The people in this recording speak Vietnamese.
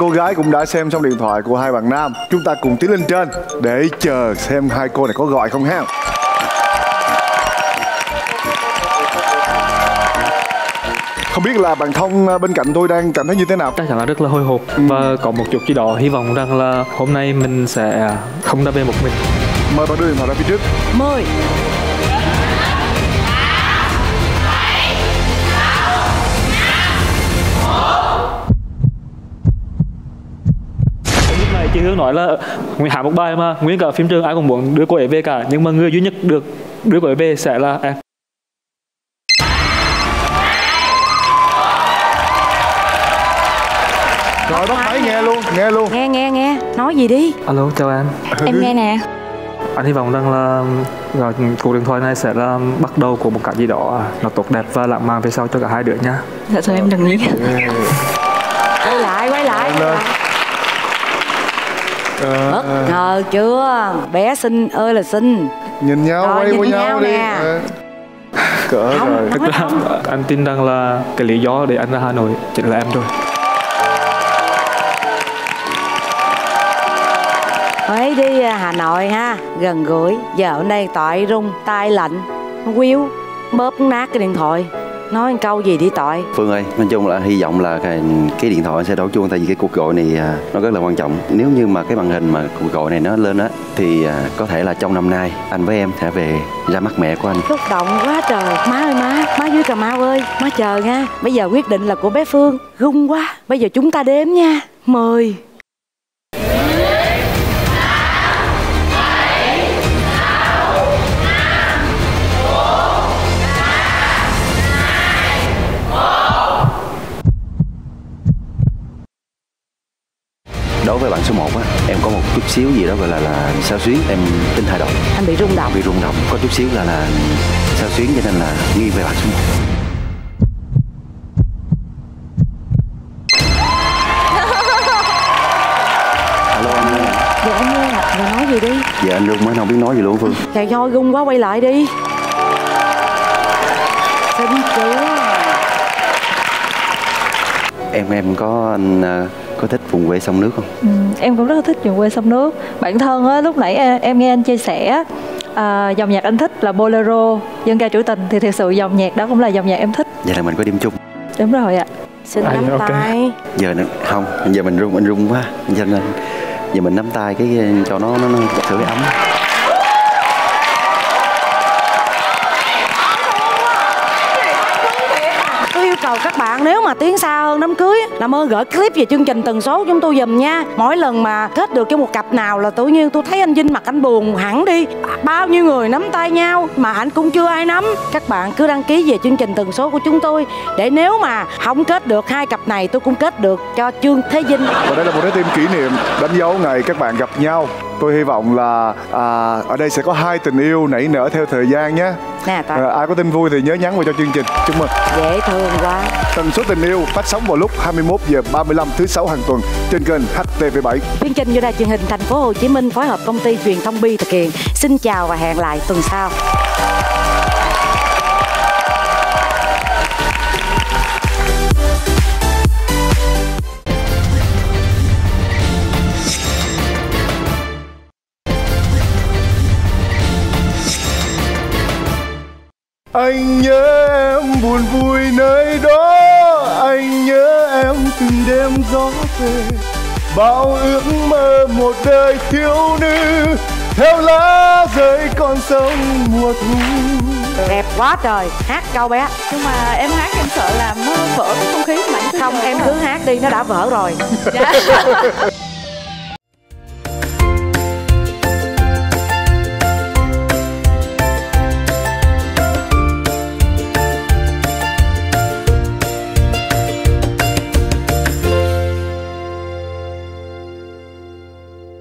cô gái cũng đã xem xong điện thoại của hai bạn nam. Chúng ta cùng tiến lên trên để chờ xem hai cô này có gọi không ha. Không biết là bạn thông à, bên cạnh tôi đang cảm thấy như thế nào? Chắc chắn là rất là hồi hộp. Và có một chút gì đó hy vọng rằng là hôm nay mình sẽ không đam mê một mình. Mời bạn đưa điện thoại ra phía trước. Mười chị Hương nói là Nguyễn hạ một bài mà nguyên cả phim trường ai cũng muốn đưa cô ấy về cả nhưng mà người duy nhất được đưa cô ấy về sẽ là em. Rồi bắt máy nghe luôn nghe luôn. Nghe nghe nghe. Nói gì đi? Alo chào em em nghe nè. Anh hy vọng rằng là gọi cuộc điện thoại này sẽ là bắt đầu của một cái gì đó nó tốt đẹp và lãng mạn về sau cho cả hai đứa nha. Dạ thôi em đừng nghĩ. Quay lại quay lại lên. bất ngờ chưa? Bé xinh ơi là xinh. Nhìn nhau Rồi, quay nhìn nhau, nhau đi. nè. Ờ. cỡ Không. rồi. thực ra anh tin rằng là cái lý do để anh ra Hà Nội chính là em rồi. Mới đi Hà Nội ha. Gần gũi. Giờ ở đây tội rung tay lạnh. Quýu bóp nát cái điện thoại nói câu gì đi tội? Phương ơi, nói chung là hy vọng là cái, cái điện thoại sẽ đổ chuông tại vì cái cuộc gọi này à, nó rất là quan trọng. Nếu như mà cái màn hình mà cuộc gọi này nó lên á thì à, có thể là trong năm nay anh với em sẽ về ra mắt mẹ của anh. xúc động quá trời. Má ơi má má dưới cà mau ơi má chờ nha. Bây giờ quyết định là của bé phương. Rung quá. Bây giờ chúng ta đếm nha. Mười Đối với bạn số 1 á, em có một chút xíu gì đó gọi là là sao xuyến, em tin hai độ. anh bị rung động Bị rung động, có chút xíu là là sao xuyến cho nên là nghi về bạn số 1. Alo anh ơi. giờ anh nghe nè rồi nói gì đi Giờ anh rung mới không biết nói gì luôn Phương. trời thôi rung quá quay lại đi xinh chưa Em em có anh, à, có thích vùng quê sông nước không? Ừ, em cũng rất là thích vùng quê sông nước bản thân á, lúc nãy em, nghe anh chia sẻ à, dòng nhạc anh thích là bolero dân ca trữ tình thì thực sự dòng nhạc đó cũng là dòng nhạc em thích Vậy là mình có điểm chung. đúng rồi ạ xin nắm ok. tay giờ nó, không giờ mình rung anh rung quá cho nên giờ mình nắm tay cái cho nó nó, nó thử cái ấm cầu các bạn. Nếu mà tiến xa hơn đám cưới làm ơn gửi clip về chương trình tần số chúng tôi dùm nha. Mỗi lần mà kết được cái một cặp nào là tự nhiên tôi thấy anh Vinh mặt anh buồn hẳn đi. À, bao nhiêu người nắm tay nhau mà anh cũng chưa ai nắm. Các bạn cứ đăng ký về chương trình tần số của chúng tôi. Để nếu mà không kết được hai cặp này, tôi cũng kết được cho Trương Thế Vinh. Và đây là một trái tim kỷ niệm, đánh dấu ngày các bạn gặp nhau tôi hy vọng là à, ở đây sẽ có hai tình yêu nảy nở theo thời gian nhé. Nè à, ai có tin vui thì nhớ nhắn vào cho chương trình. Chúc mừng. Dễ thương quá. Tần số tình yêu phát sóng vào lúc 21 giờ 35 thứ sáu hàng tuần trên kênh HTV7 chương trình do đài truyền hình thành phố Hồ Chí Minh phối hợp công ty truyền thông Bi thực hiện. Xin chào và hẹn lại tuần sau Anh nhớ em buồn vui nơi đó. Anh nhớ em từng đêm gió về. Bao ước mơ một đời thiếu nữ. Theo lá rơi con sông mùa thu. Đẹp quá trời. Hát câu bé. Nhưng mà em hát em sợ làm vỡ cái không khí mà không em cứ hát đi nó đã vỡ rồi